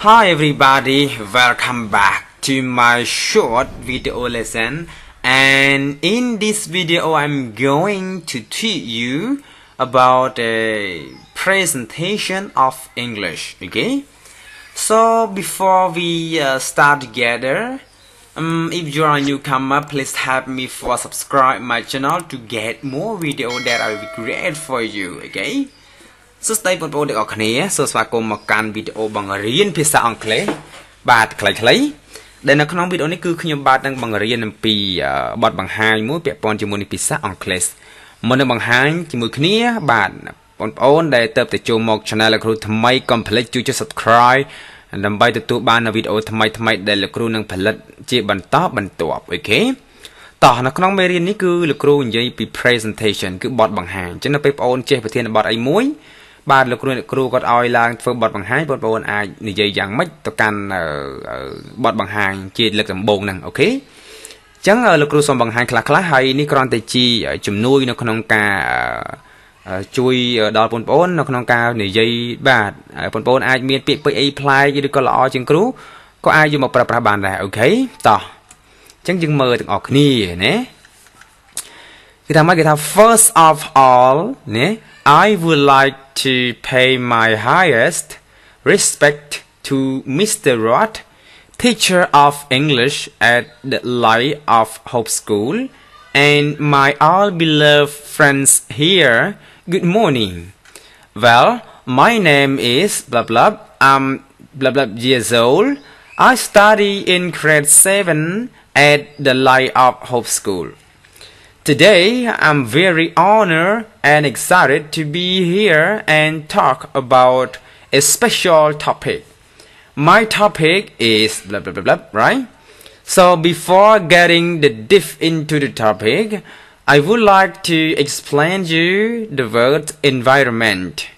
Hi everybody, welcome back to my short video lesson and in this video I'm going to teach you about a presentation of English, okay? So before we uh, start together, um, if you are a newcomer, please help me for subscribe my channel to get more video that I will create for you, okay? សួស្តីបងប្អូនទាំងអស់គ្នាសូមស្វាគមន៍មកកាន់វីដេអូបង្រៀនភាសាអង់គ្លេសបាទខ្លីៗដែលនៅក្នុងវីដេអូនេះគឺខ្ញុំបាទនឹងបង្រៀនអំពីបទបង្ហាញមួយពាក់ព័ន្ធជាមួយនឹងភាសាអង់គ្លេសមុននឹងបង្ហាញជាមួយគ្នាបាទបងប្អូនដែលទៅទៅចូលមក Channel លោកគ្រូថ្មីកុំភ្លេចជួយចុច Subscribe ដើម្បីទទួលបាននូវវីដេអូថ្មីថ្មីដែលលោកគ្រូនឹងផលិតជាបន្តបន្ទាប់អូខេតោះនៅក្នុងមេរៀននេះគឺលោកគ្រូនិយាយពី presentation គឺបទបង្ហាញអញ្ចឹងនៅពេលបងប្អូនចេះប្រធានបទអីមួយ បាទលោកគ្រូអ្នកគ្រូគាត់ឲ្យឡើងធ្វើបទបង្ហាញបងប្អូនអាចនិយាយយ៉ាងម៉េចទៅកាន់បទបង្ហាញជាលើកដំបូងហ្នឹងអូខេអញ្ចឹងលោកគ្រូសូមបង្ហាញខ្លះខ្លះហើយនេះគ្រាន់តែជាជំនួយនៅក្នុងការជួយដល់បងប្អូននៅក្នុងការនិយាយបាទបងប្អូនអាចមានពាក្យពេចន៍អីប្លែកឬក៏ល្អជាងគ្រូក៏អាចយកមកប្រើប្រាស់បានដែរអូខេតោះអញ្ចឹងយើងមើលទាំងអស់គ្នាណាគេថាមកគេថា first of all ណា I would like to pay my highest respect to Mr. Roth, teacher of English at the Light of Hope School, and my all beloved friends here. Good morning. Well, my name is blah blah. I'm blah blah years old. I study in grade 7 at the Light of Hope School. Today, I'm very honored and excited to be here and talk about a special topic. My topic is blah blah blah blah, right? So before getting the deep into the topic, I would like to explain you the word environment.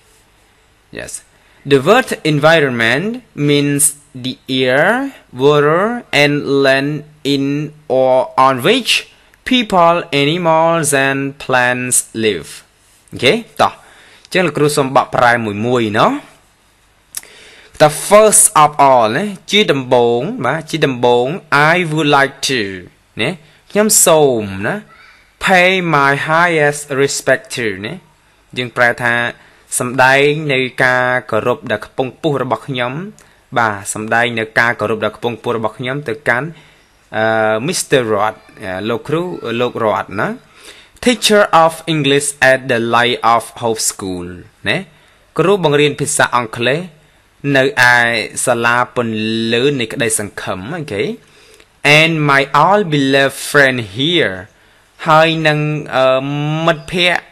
Yes. The word environment means the air, water, and land in or on which people animals and plants live អូខេតោះអញ្ចឹងលោកគ្រូសូមបកប្រែមួយមួយណោះតើ first of all ណាជាដំបូងបាទជាដំបូង I would like to ណាខ្ញុំសូមណា pay my highest respect to ណាយើងប្រែថាសម្ដែងនៅការគោរពដល់ខ្ពង់ពុះរបស់ខ្ញុំ បាទសម្ដែងនៅការគោរពដល់ខ្ពង់ពុះរបស់ខ្ញុំទៅកាន់ Mr. Rod លោកគ្រូលោក Rod ណា Teacher of English at the Light of Hope School ណាគ្រូបង្រៀនភាសាអង់គ្លេសនៅឯសាលាពន្លឺនៃក្តីសង្ឃឹមអូខេ and my all beloved friend here ហើយនឹងមិត្តភ័ក្តិ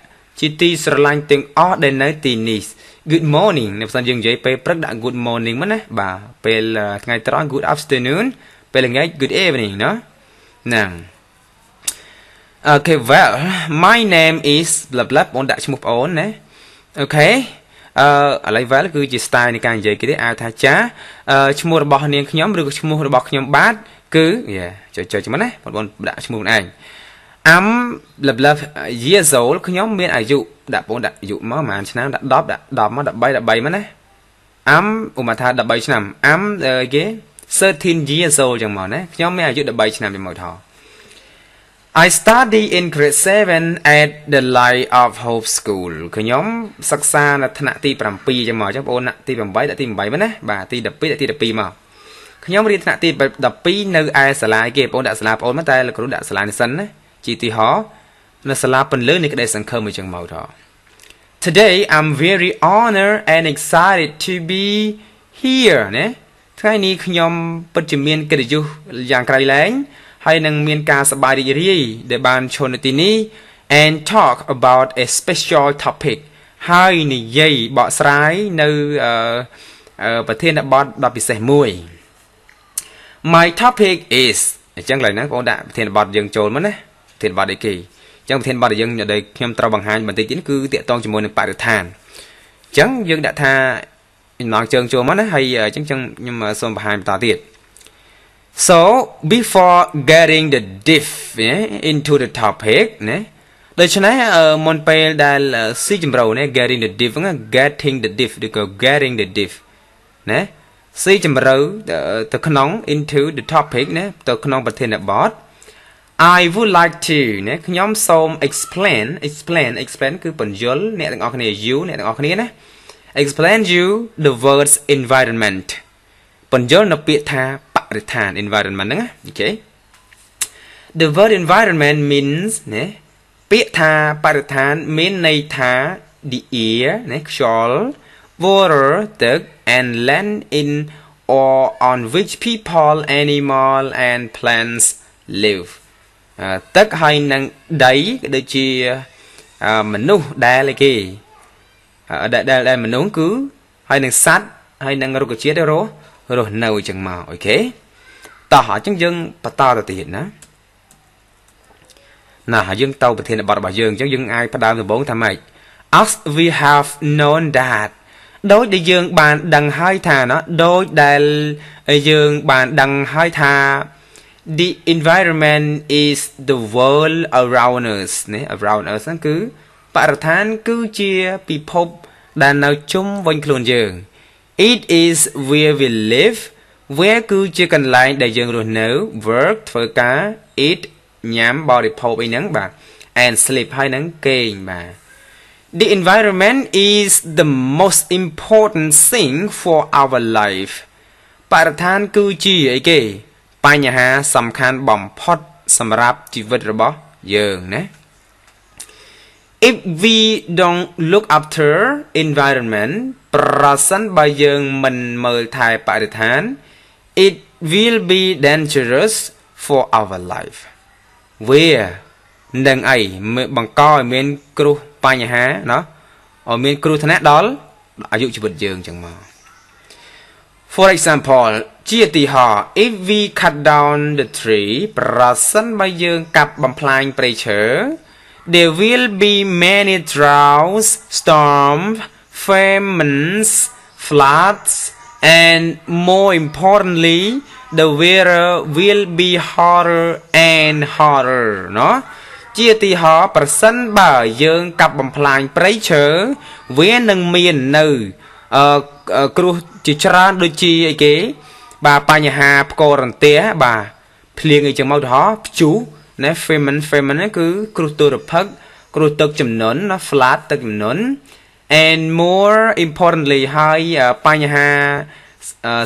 ជាទីស្រឡាញ់ទាំងអស់ដែលនៅទីនេះ Good morning នៅផ្សេងយើងនិយាយពេលព្រឹកដាក់ good morning មកណាបាទពេលថ្ងៃត្រង់ good afternoon ពេលល្ងាច good evening ណាហ្នឹង Okay well my name is blah blah បងដាក់ឈ្មោះបងអូនណាអូខេអឺឥឡូវ well គឺជា style នៃការនិយាយគេទេអាចថាចាឈ្មោះរបស់នាងខ្ញុំឬក៏ឈ្មោះរបស់ខ្ញុំបាទគឺចុចចុចមកណាបងប្អូនដាក់ឈ្មោះខ្លួនឯង I'm blah blah years old ខ្ញុំមានអាយុដាក់បងដាក់អាយុមកប្រហែលឆ្នាំដាក់10ដាក់10មក13 13មកណា I'm ឧបមាថា13ឆ្នាំ I'm គេ 13 years old ចឹងមកណាខ្ញុំមានអាយុ13ឆ្នាំពីមកថោ I study in grade 7 at the Light of Hope School ខ្ញុំសិក្សានៅថ្នាក់ទី7ចឹងមកចឹងបងប្អូនទី8ដល់ទី8មកណាបាទទី12ដល់ទី12មកខ្ញុំរៀនថ្នាក់ទី12នៅឯសាលាគេបងប្អូនដាក់សាលាបងប្អូនមកតែលោកគ្រូដាក់សាលានេះសិនណាជាទីហោនៅសាលាពន្លឺនៃក្តីសង្ឃឹមមួយចឹងមកថោ Today I'm very honored and excited to be here ណា ថ្ងៃនេះខ្ញុំពិតជាមានកិត្តិយសយ៉ាងក្រៃលែងហើយនឹងមានការសប្បាយរីករាយដែលបានឈរនៅទីនេះ and talk about a special topic ហើយនិយាយបកស្រាយនៅប្រធានបទដ៏ពិសេសមួយ My topic is អញ្ចឹងឡើយហ្នឹងបងដាក់ប្រធានបទយើងចូលមកណាប្រធានបទអីគេអញ្ចឹងប្រធានបទដែលយើងដែលខ្ញុំត្រូវបង្ហាញបន្តិចនេះគឺតាក់ទងជាមួយនឹងបរិស្ថានអញ្ចឹងយើងដាក់ថា ចំណងជើងចូលមកណាហើយអញ្ចឹងខ្ញុំសូមបង្ហាញបន្តទៀត So before getting the deep into the topic ណាដូច្នេះមុនពេលដែលស៊ីជម្រៅណា getting the deep ហ្នឹង getting the deep ឬក៏ getting the deep ណាស៊ីជម្រៅទៅក្នុង into the topic ណាទៅក្នុងប្រធានបទ I would like to ណាខ្ញុំសូម explain explain explain គឺបញ្យល់អ្នកទាំងអស់គ្នា you អ្នកទាំងអស់គ្នាណា explain you the words environment បញ្យល់នៅពាក្យថាបរិស្ថាន environment ហ្នឹងណាអូខេ The word environment means ណាពាក្យថាបរិស្ថានមានន័យថា the air ណាខ្យល់ water ទឹក and land in or on which people animal and plants live ទឹកហើយនឹងដីក៏ដូចជាមនុស្សដែលគេ ដែលដែលមនុស្សគឺហើយនឹងសត្វហើយនឹងរុក្ខជាតិរស់រស់នៅអញ្ចឹងមកអូខេតោះអញ្ចឹងយើងបន្តទៅទៀតណាណាយើងទៅប្រធានបទរបស់យើងអញ្ចឹងយើងអាចផ្ដើមដំបូងថាម៉េច as we have known that ដោយដែលយើងបានដឹងហើយថាណាដោយដែលយើងបានដឹងហើយថា the environment is the world around us ណា around us ហ្នឹងគឺ បរិស្ថានគឺជាពិភពដែលនៅជុំវិញខ្លួនយើង it is where we live where គឺជាកន្លែងដែលយើងរស់នៅ work ធ្វើការ eat ញ៉ាំបរិភោគអីហ្នឹងបាទ and sleep ហើយហ្នឹងគេងបាទ The environment is the most important thing for our life បរិស្ថានគឺជាអីគេ បញ្ហាសំខាន់បំផុតសម្រាប់ជីវិតរបស់យើងណា If we don't look after environment ប្រសិនបើយើងមិនមើលថែបរិស្ថាន it will be dangerous for our life វានឹងអីបង្កឲ្យមានគ្រោះបញ្ហាណោះឲ្យមានគ្រោះថ្នាក់ដល់អាយុជីវិតយើងចឹងមក For example ជាទីហោ if we cut down the tree ប្រសិនបើយើងកាប់បំផ្លាញព្រៃឈើ There will be many droughts, storms, famines, floods, and more importantly, the weather will be hotter and hotter ណោះជាទីហោប្រសិនបើយើងកាប់បំផ្លាញព្រៃឈើវានឹងមាននៅអឺគ្រោះជាច្រើនដូចជាអីគេ បាទបញ្ហាផ្គររន្ទះបាទភ្លៀងអីចឹងមកទៅហោព្យុះ ណា famine famine គឺគ្រោះទុរភិក្សគ្រោះទឹកជំនន់ណា flood ទឹកជំនន់ and more importantly ហើយបញ្ហា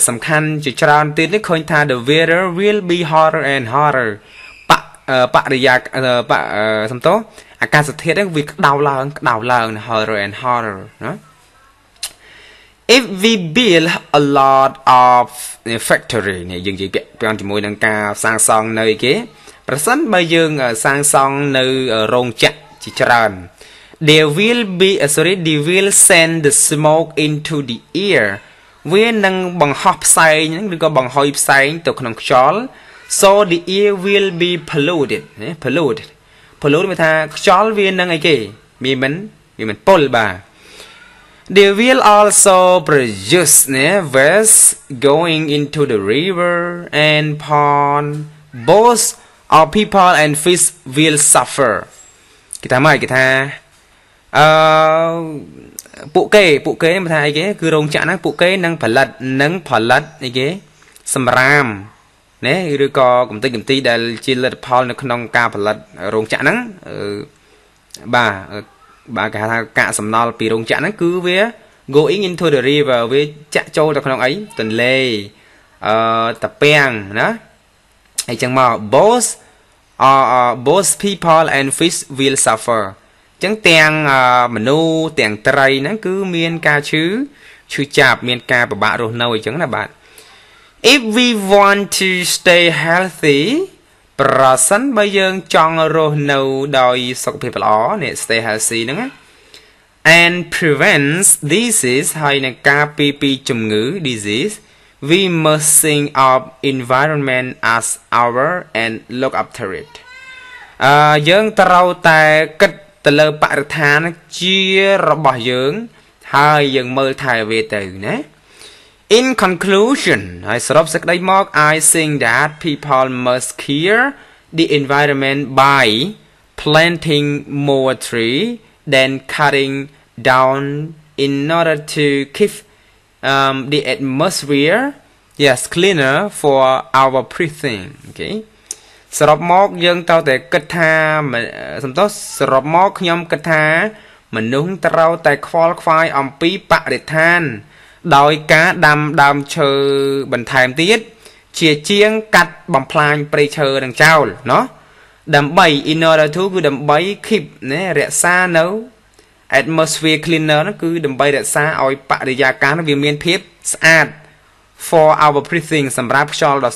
សំខាន់ជាច្រើនទៀតនេះឃើញថា the weather will be hotter and hotter បរិយាបសំទោអាកាសធាតុហ្នឹងវាក្តៅឡើងក្តៅឡើង hotter and hotter ណា if we build a lot of factory នេះយើងនិយាយពាក់ព័ន្ធជាមួយនឹងការសាងសង់នៅគេ ប្រសិនបើយើងសាងសង់នៅរោងចក្រជាច្រើន there will be uh, sorry they will send the smoke into the air វានឹងបង្ហោះផ្សែងហ្នឹងឬក៏បង្ហុយផ្សែងទៅក្នុងខ្យល់ so the air will be polluted ណា polluted polluted មានថាខ្យល់វានឹងអីគេវាមិនវាមិនពុលបាទ They will also produce né, waste going into the river and pond. Both our people and fish will suffer. គេថាម៉េចគេថាអឺពួកគេពួកគេមិនថាអីគេគឺរោងចក្រហ្នឹងពួកគេនឹងផលិតនឹងផលិតអីគេសម្រាមណាឬក៏កំតិចកំទីដែលជាលទ្ធផលនៅក្នុងការផលិតរោងចក្រហ្នឹងបាទបាទគេហៅថាកាកសំណល់ពីរោងចក្រហ្នឹងគឺវា going into the river វាចាក់ចូលទៅក្នុងអីទន្លេអឺតាពាំងណាអីចឹងមក both uh, both people and fish will suffer ចឹងទាំងមនុស្សទាំងត្រីហ្នឹងគឺមានការឈឺឈឺចាប់មានការពិបាករស់នៅអញ្ចឹងណាបាទ if we want to stay healthy ប្រសិនបើយើងចង់រស់នៅដោយសុខភាពល្អនេះ stay healthy ហ្នឹងណា and prevents disease ហើយនឹងការពារពីជំងឺ disease we must think of environment as our and look after it អឺយើងត្រូវតែគិតទៅលើបរិស្ថានជារបស់យើង ហើយយើងមើលថែវាទៅណា In conclusion ហើយសរុបសេចក្តីមក I think that people must care the environment by planting more tree than cutting down in order to keep um, the atmosphere yes cleaner for our breathing okay សរុបមកយើងត្រូវតែគិតថាសំទោសសរុបមកខ្ញុំគិតថា មនុស្សត្រូវតែខ្វល់ខ្វាយអំពីបរិស្ថាន ដោយការដាំដើមឈើបន្ថែមទៀតជាជាងកាត់បំផ្លាញព្រៃឈើនឹងចោលណោះដើម្បី in order to គឺដើម្បី keep ណារក្សានៅ atmosphere cleaner ហ្នឹងគឺដើម្បីរក្សាឲ្យបរិយាកាសវាមានភាពស្អាត for our breathing សម្រាប់ខ្យល់ដ៏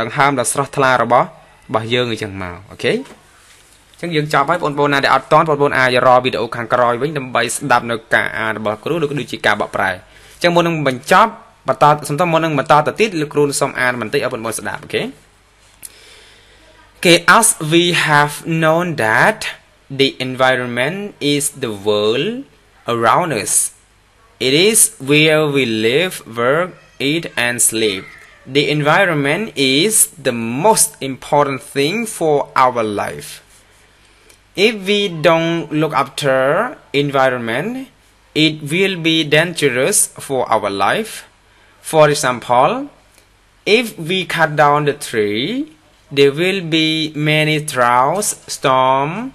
ដង្ហើមដ៏ស្រស់ថ្លារបស់របស់យើងអញ្ចឹងមកអូខេអញ្ចឹងយើងចប់ហើយបងប្អូនណាដែលអត់តន់បងប្អូនអាចរកវីដេអូខាងក្រោយវិញដើម្បីស្ដាប់នៅការអានរបស់គ្រូឬក៏ដូចជាការបកប្រែអញ្ចឹងមុននឹងបញ្ចប់បន្តសំតមុននឹងបន្តទៅទៀតលោកគ្រូសូមអានបន្តិចឲ្យបងប្អូនស្ដាប់អូខេ Okay, as we have known that the environment is the world around us. It is where we live, work, eat, and sleep. The environment is the most important thing for our life. If we don't look after environment, it will be dangerous for our life. For example, if we cut down the tree, there will be many droughts, storms,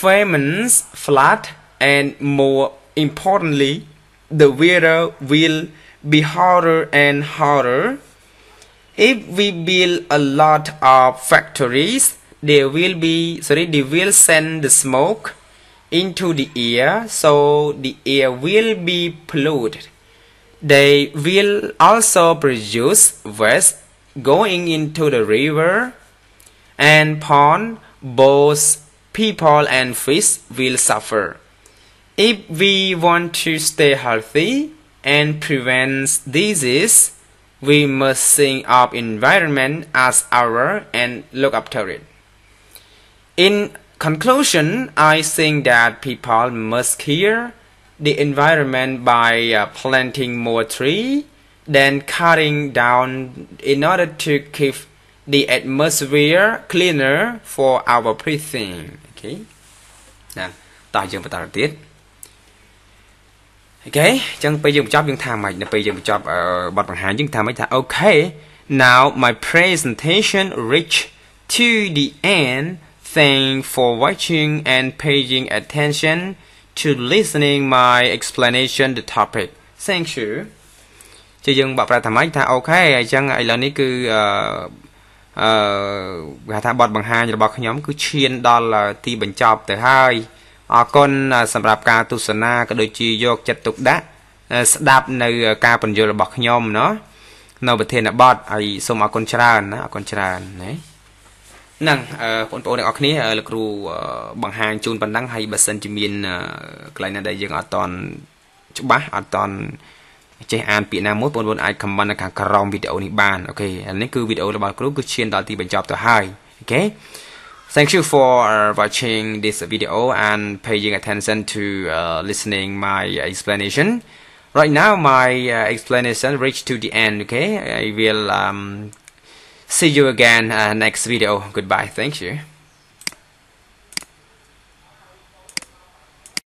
famines, flood, and more importantly, the weather will be hotter and hotter. If we build a lot of factories, there will be sorry, they will send the smoke into the air, so the air will be polluted. They will also produce waste going into the river and pond. Both people and fish will suffer. If we want to stay healthy and prevent disease, we must think of environment as our and look after it. In conclusion, I think that people must care the environment by uh, planting more tree than cutting down in order to keep the atmosphere cleaner for our breathing okay ណាតោះយើងបន្តទៅទៀតអូខេអញ្ចឹងពេលយើងបញ្ចប់យើងថាម៉េចនៅពេលយើងបញ្ចប់បទបង្ហាញយើងថាម៉េចថា okay now my presentation reach to the end thank for watching and paying attention to listening my explanation the topic thank you ជាយើងបាក់ប្រែថាម៉េចថាអូខេអញ្ចឹងឥឡូវនេះគឺអឺ អឺគេថាបទបង្ហាញរបស់ខ្ញុំគឺឈានដល់ទីបញ្ចប់ទៅហើយអរគុណសម្រាប់ការទស្សនាក៏ដូចជាយកចិត្តទុកដាក់ស្ដាប់នៅការបញ្យល់របស់ខ្ញុំเนาะនៅប្រធានបទហើយសូមអរគុណច្រើនណាអរគុណច្រើនណាហ្នឹងបងប្អូនទាំងអស់គ្នាលោកគ្រូបង្ហាញជូនប៉ុណ្ណឹងហើយបើសិនជាមានកន្លែងណាដែលយើងអត់តន់ច្បាស់អត់តន់ ចេះអានពាក្យណាមួយបងប្អូនអាច comment នៅខាងក្រោមវីដេអូនេះបានអូខេអានេះគឺវីដេអូរបស់គ្រូគឺឈានដល់ទីបញ្ចប់ទៅហើយអូខេ Thank you for uh, watching this video and paying attention to uh, listening my explanation. Right now, my uh, explanation reached to the end. Okay, I will um, see you again next video. Goodbye. Thank you.